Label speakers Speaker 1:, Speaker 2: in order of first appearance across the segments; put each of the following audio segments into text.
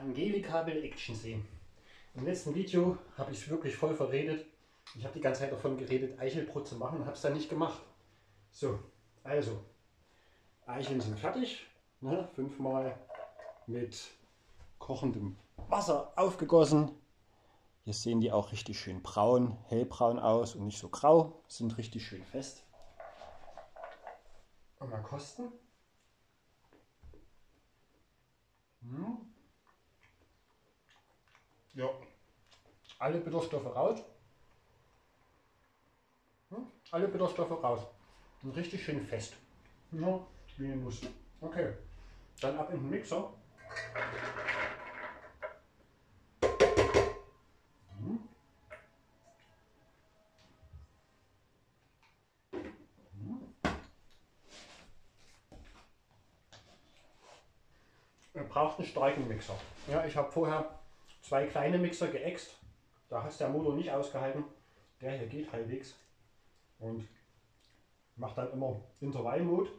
Speaker 1: Angelika will Action sehen. Im letzten Video habe ich es wirklich voll verredet. Ich habe die ganze Zeit davon geredet, Eichelbrot zu machen und habe es dann nicht gemacht. So, also, Eicheln sind fertig. Ne? Fünfmal mit kochendem Wasser aufgegossen. Hier sehen die auch richtig schön braun, hellbraun aus und nicht so grau. Sind richtig schön fest. Und mal kosten. Hm. Ja, alle Bitterstoffe raus. Hm? Alle Bitterstoffe raus. Und richtig schön fest. Ja, wie eine Nuss. Okay, dann ab in den Mixer. Hm. Ihr braucht einen starken Mixer. Ja, ich habe vorher zwei kleine Mixer geäxt. Da hat der Motor nicht ausgehalten. Der hier geht halbwegs. Und macht dann immer Intervallmod.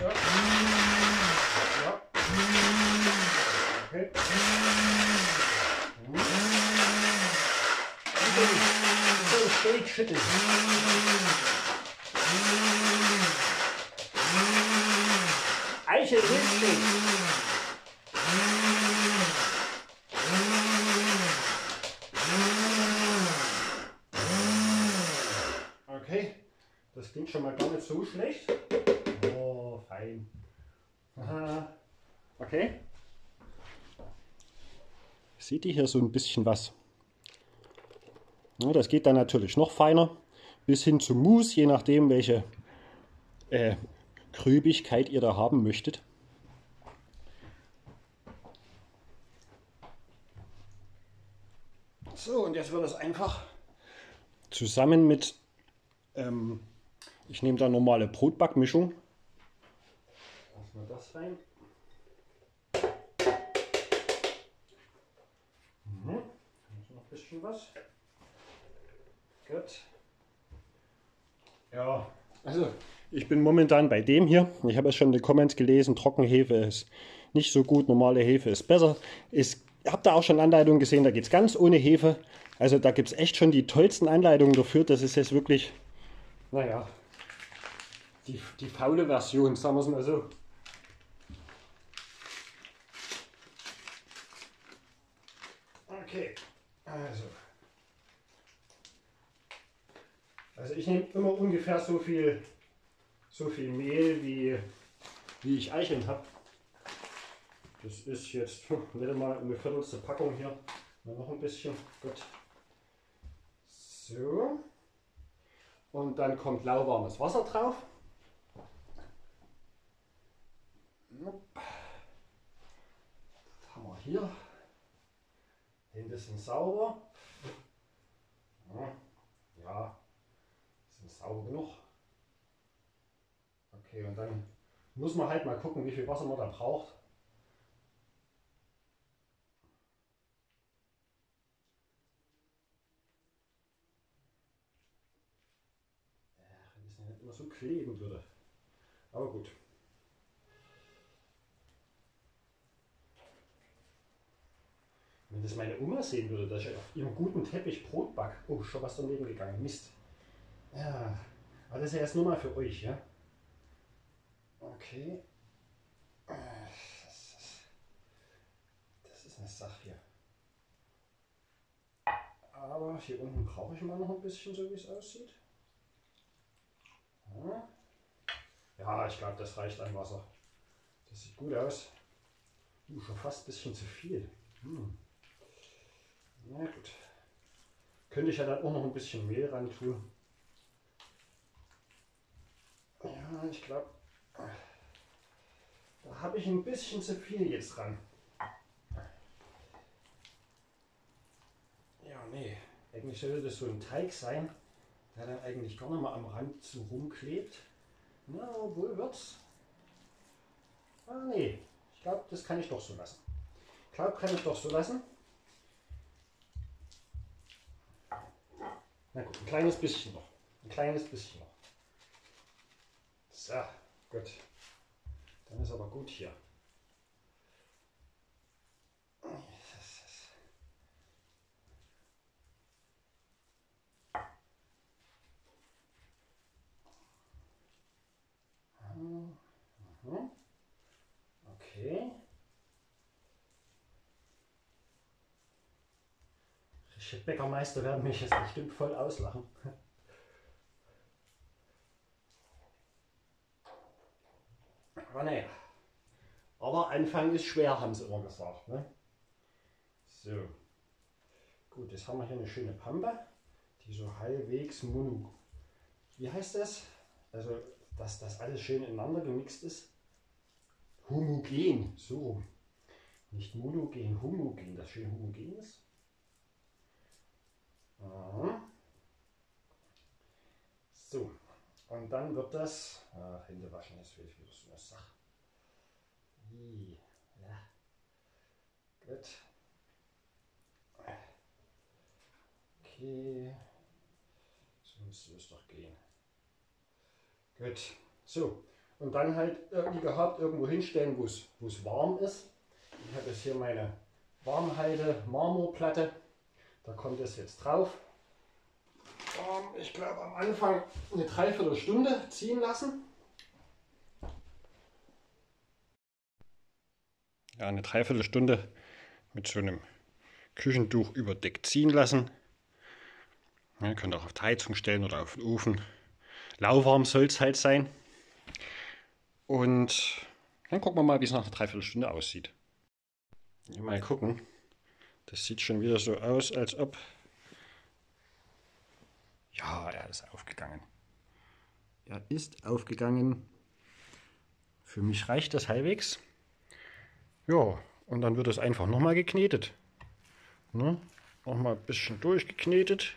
Speaker 1: Ja. Ja. Okay. So, schütteln. Eichel Wildsteak. Okay, das klingt schon mal gar nicht so schlecht. Oh, fein. Aha. Okay. Seht ihr hier so ein bisschen was? Ja, das geht dann natürlich noch feiner, bis hin zu Mousse, je nachdem welche äh, Grübigkeit ihr da haben möchtet. So, und jetzt wird es einfach zusammen mit, ähm, ich nehme da normale Brotbackmischung. Lassen wir das rein. Mhm. Noch ein bisschen was. Gut. Ja, also ich bin momentan bei dem hier. Ich habe es schon in den Comments gelesen, Trockenhefe ist nicht so gut, normale Hefe ist besser. Ich habe da auch schon Anleitungen gesehen, da geht es ganz ohne Hefe. Also da gibt es echt schon die tollsten Anleitungen dafür. Das ist jetzt wirklich, naja, die, die faule Version, sagen wir es mal so. Okay, also. Also ich nehme immer ungefähr so viel, so viel Mehl, wie, wie ich Eicheln habe. Das ist jetzt nicht mal eine viertelste Packung hier. Noch ein bisschen. Gut. So. Und dann kommt lauwarmes Wasser drauf. Das haben wir hier. Hände sind sauber. Ja, sind sauber genug. Okay, und dann muss man halt mal gucken, wie viel Wasser man da braucht. Wenn das nicht immer so kleben würde. Aber gut. Wenn das meine Oma sehen würde, dass ich auf ihrem guten Teppich Brot back. Oh, schon was daneben gegangen. Mist. Ja, aber das ist ja erst nur mal für euch, ja? Okay. Das ist, das ist eine Sache hier. Aber hier unten brauche ich mal noch ein bisschen, so wie es aussieht. Ja, ich glaube, das reicht an Wasser. Das sieht gut aus. Uh, schon fast ein bisschen zu viel. Hm. Na gut. Könnte ich ja dann auch noch ein bisschen Mehl ran tun. Ja, ich glaube, da habe ich ein bisschen zu viel jetzt dran. Ja, nee. Eigentlich sollte das so ein Teig sein, der dann eigentlich gar nicht mal am Rand zu rumklebt. Na, wohl wird's. Ah, nee. Ich glaube, das kann ich doch so lassen. Ich glaube, kann ich doch so lassen. Na gut, ein kleines bisschen noch. Ein kleines bisschen noch. So, gut. Dann ist aber gut hier. Okay. Die Bäckermeister werden mich jetzt bestimmt voll auslachen. Aber naja. Aber Anfang ist schwer, haben sie immer gesagt. Ne? So. Gut, jetzt haben wir hier eine schöne Pampe, die so halbwegs mono. Wie heißt das? Also, dass das alles schön ineinander gemixt ist. Homogen, so Nicht monogen, homogen, das schön homogen ist. So, und dann wird das, ah, Hände waschen ist wieder so eine Sache. Ja. Gut. Okay. So müsste es doch gehen. Gut. So. Und dann halt wie gehabt irgendwo hinstellen, wo es warm ist. Ich habe jetzt hier meine Warmheide Marmorplatte. Da kommt es jetzt drauf. Ähm, ich glaube am Anfang eine Dreiviertelstunde ziehen lassen. Ja, eine Dreiviertelstunde mit so einem Küchentuch überdeckt ziehen lassen. Ja, könnt ihr auch auf die Heizung stellen oder auf den Ofen. Lauwarm soll es halt sein. Und dann gucken wir mal, wie es nach einer Dreiviertelstunde aussieht. Mal gucken. Das sieht schon wieder so aus, als ob... Ja, er ist aufgegangen. Er ist aufgegangen. Für mich reicht das halbwegs. Ja, und dann wird es einfach nochmal geknetet. Ne? Nochmal ein bisschen durchgeknetet.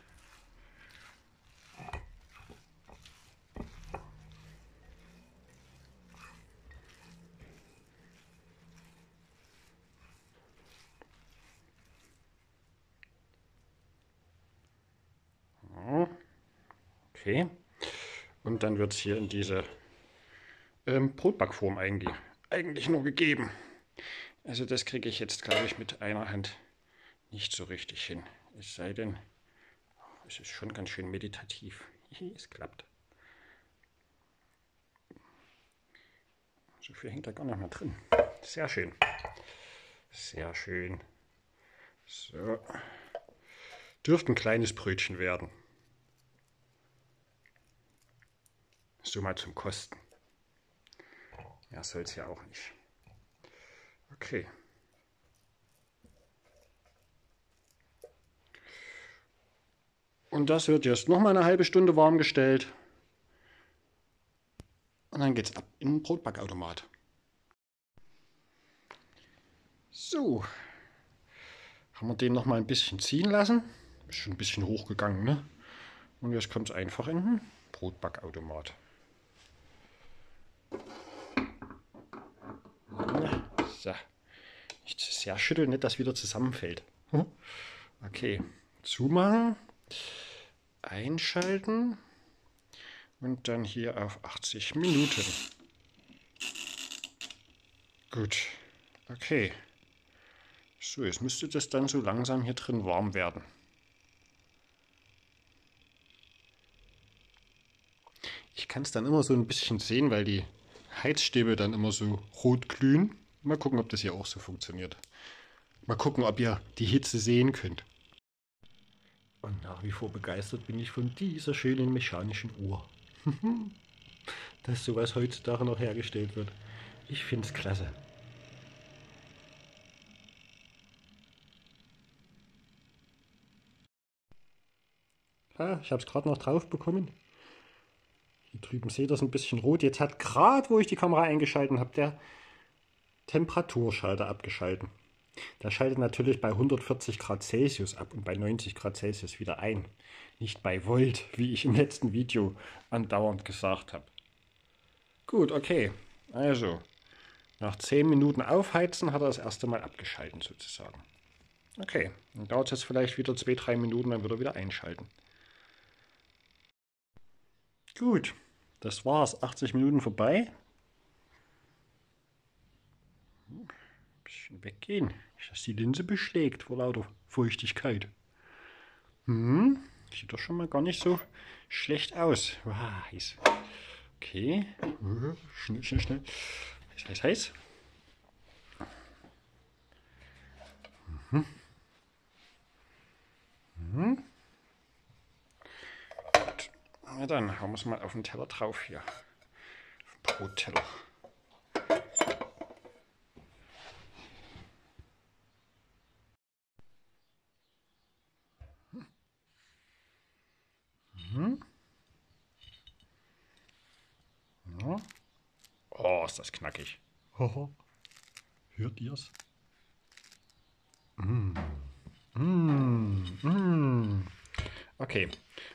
Speaker 1: Okay. Und dann wird es hier in diese ähm, Brotbackform eigentlich, eigentlich nur gegeben. Also das kriege ich jetzt, glaube ich, mit einer Hand nicht so richtig hin. Es sei denn, es ist schon ganz schön meditativ. es klappt. So viel hängt da gar nicht mehr drin. Sehr schön. Sehr schön. So. Dürfte ein kleines Brötchen werden. So mal zum Kosten. Ja, soll es ja auch nicht. Okay. Und das wird jetzt noch mal eine halbe Stunde warm gestellt. Und dann geht es ab in den Brotbackautomat. So. Haben wir den noch mal ein bisschen ziehen lassen. Ist schon ein bisschen hochgegangen, ne? Und jetzt kommt es einfach in den Brotbackautomat. So. Nicht sehr schütteln, nicht, dass wieder zusammenfällt. Hm? Okay. Zumachen. Einschalten. Und dann hier auf 80 Minuten. Gut. Okay. So, jetzt müsste das dann so langsam hier drin warm werden. Ich kann es dann immer so ein bisschen sehen, weil die Heizstäbe dann immer so rot glühen. Mal gucken, ob das hier auch so funktioniert. Mal gucken, ob ihr die Hitze sehen könnt. Und nach wie vor begeistert bin ich von dieser schönen mechanischen Uhr. Dass sowas heutzutage noch hergestellt wird. Ich finde es klasse. Ah, ich habe es gerade noch drauf bekommen. Drüben seht ihr es ein bisschen rot. Jetzt hat gerade, wo ich die Kamera eingeschaltet habe, der Temperaturschalter abgeschalten. Der schaltet natürlich bei 140 Grad Celsius ab und bei 90 Grad Celsius wieder ein. Nicht bei Volt, wie ich im letzten Video andauernd gesagt habe. Gut, okay. Also, nach 10 Minuten aufheizen hat er das erste Mal abgeschalten sozusagen. Okay, dann dauert es jetzt vielleicht wieder 2-3 Minuten, dann wird er wieder einschalten. Gut, das war's. 80 Minuten vorbei. bisschen weggehen. Dass die Linse beschlägt vor lauter Feuchtigkeit. Hm, sieht doch schon mal gar nicht so schlecht aus. Wow, heiß. Okay. Schnell, schnell, schnell. Heiß, heiß, heiß. Mhm. Mhm. Na dann hauen wir es mal auf den Teller drauf hier. Brotteller. Mhm. Ja. Oh, ist das knackig. Hört ihr's? Mm. Mm. Mm. Okay,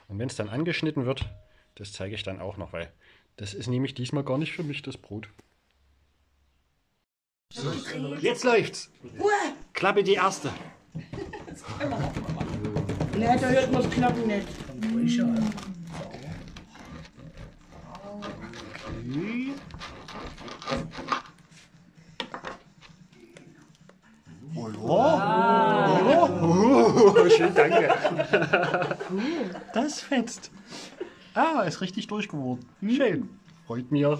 Speaker 1: und wenn es dann angeschnitten wird, das zeige ich dann auch noch, weil das ist nämlich diesmal gar nicht für mich das Brot. So, jetzt läuft's. Klappe die erste.
Speaker 2: Nee, da hört man das Knacken nicht.
Speaker 1: Oh, fetzt. Ah, ist richtig durch geworden. Schön. Freut mir.